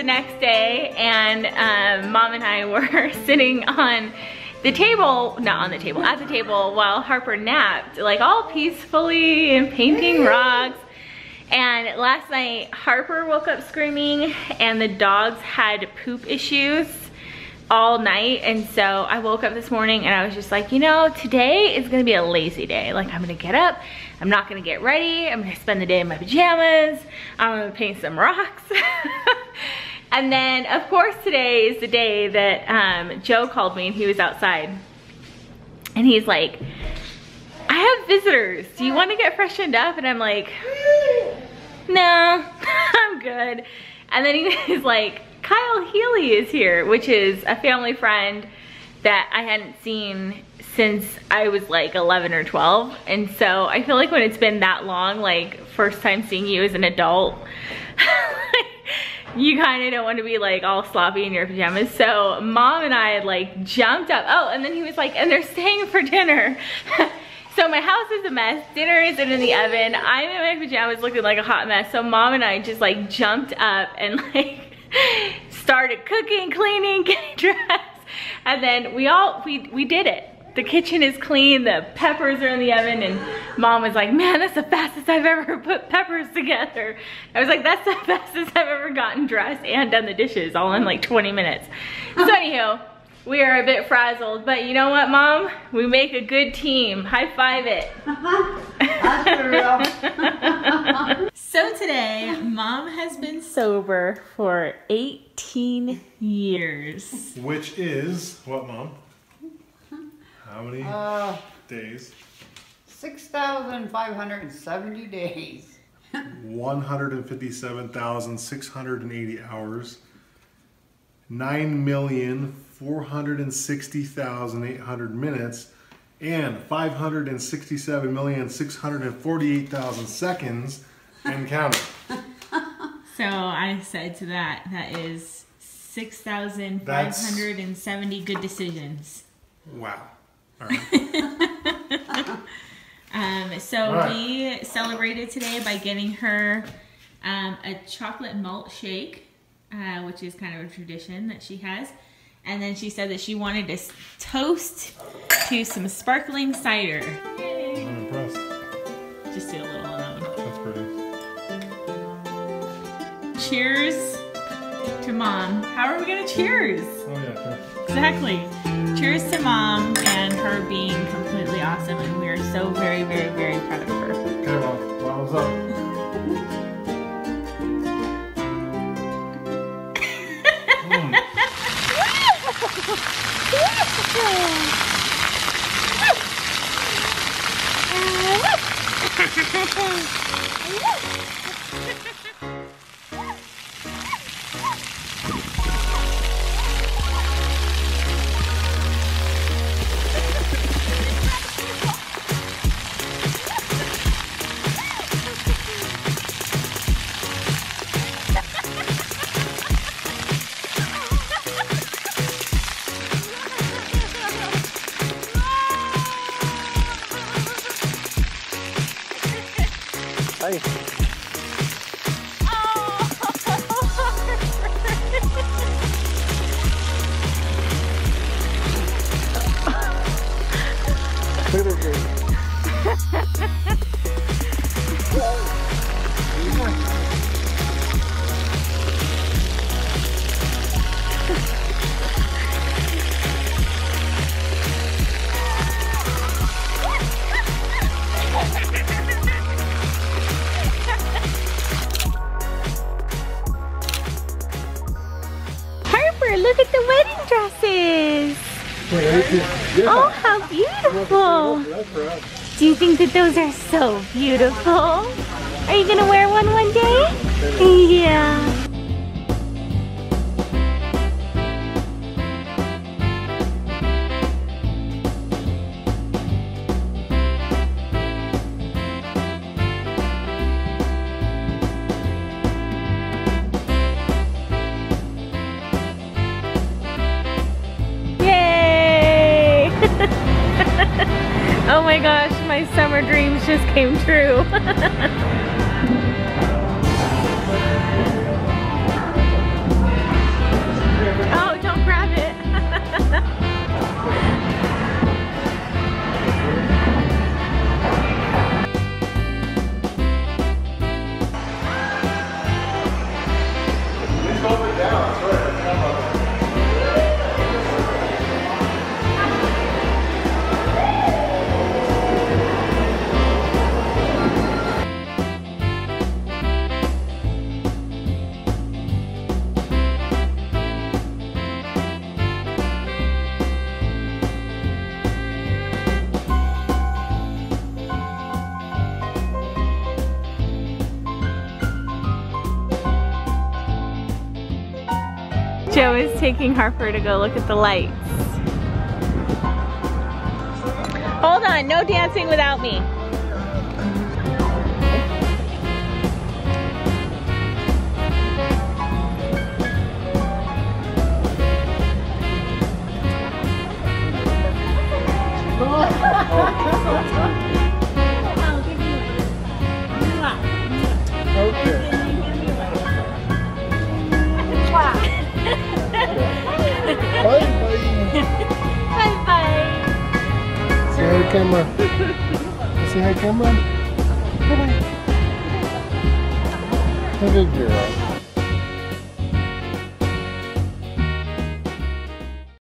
the next day and um, mom and I were sitting on the table, not on the table, at the table while Harper napped, like all peacefully and painting rocks. And last night, Harper woke up screaming and the dogs had poop issues all night. And so I woke up this morning and I was just like, you know, today is gonna be a lazy day. Like I'm gonna get up, I'm not gonna get ready, I'm gonna spend the day in my pajamas, I'm gonna paint some rocks. and then of course today is the day that um, Joe called me and he was outside. And he's like, I have visitors. Do you want to get freshened up? And I'm like, no, I'm good. And then he's like, Kyle Healy is here, which is a family friend that I hadn't seen since I was like 11 or 12. And so I feel like when it's been that long, like first time seeing you as an adult, you kind of don't want to be like all sloppy in your pajamas. So mom and I had like jumped up. Oh, and then he was like, and they're staying for dinner. So my house is a mess. Dinner isn't in the oven. I'm in my pajamas looking like a hot mess. So mom and I just like jumped up and like started cooking, cleaning, getting dressed. And then we all, we, we did it. The kitchen is clean, the peppers are in the oven, and mom was like, man, that's the fastest I've ever put peppers together. I was like, that's the fastest I've ever gotten dressed and done the dishes all in like 20 minutes. So uh-huh. anywho, we are a bit frazzled, but you know what, Mom? We make a good team. High five it. Uh-huh. so today, Mom has been sober for 18 years. Which is, what, Mom? How many Uh, days? 6,570 days. 157,680 hours. 9,460,800 minutes. And 567,648,000 seconds and counting. So I said to that, that is 6,570 good decisions. Wow. Right. Um, so right. we celebrated today by getting her um, a chocolate malt shake, uh, which is kind of a tradition that she has. And then she said that she wanted to toast to some sparkling cider. I'm impressed. Just do a little alone. That's pretty. Cheers to mom. How are we gonna cheers? Oh, yeah. Exactly. Cheers to mom and her being completely awesome, and we are so very, very, very proud of her. Okay, well, bottoms up. Harper, look at the wedding dresses. Oh, how beautiful. Do you think that those are so beautiful? Are you gonna wear one one day? Yeah. My gosh, my summer dreams just came true. Joe is taking Harper to go look at the lights. Hold on, no dancing without me. Camera. Say hi camera. Bye bye. Good girl.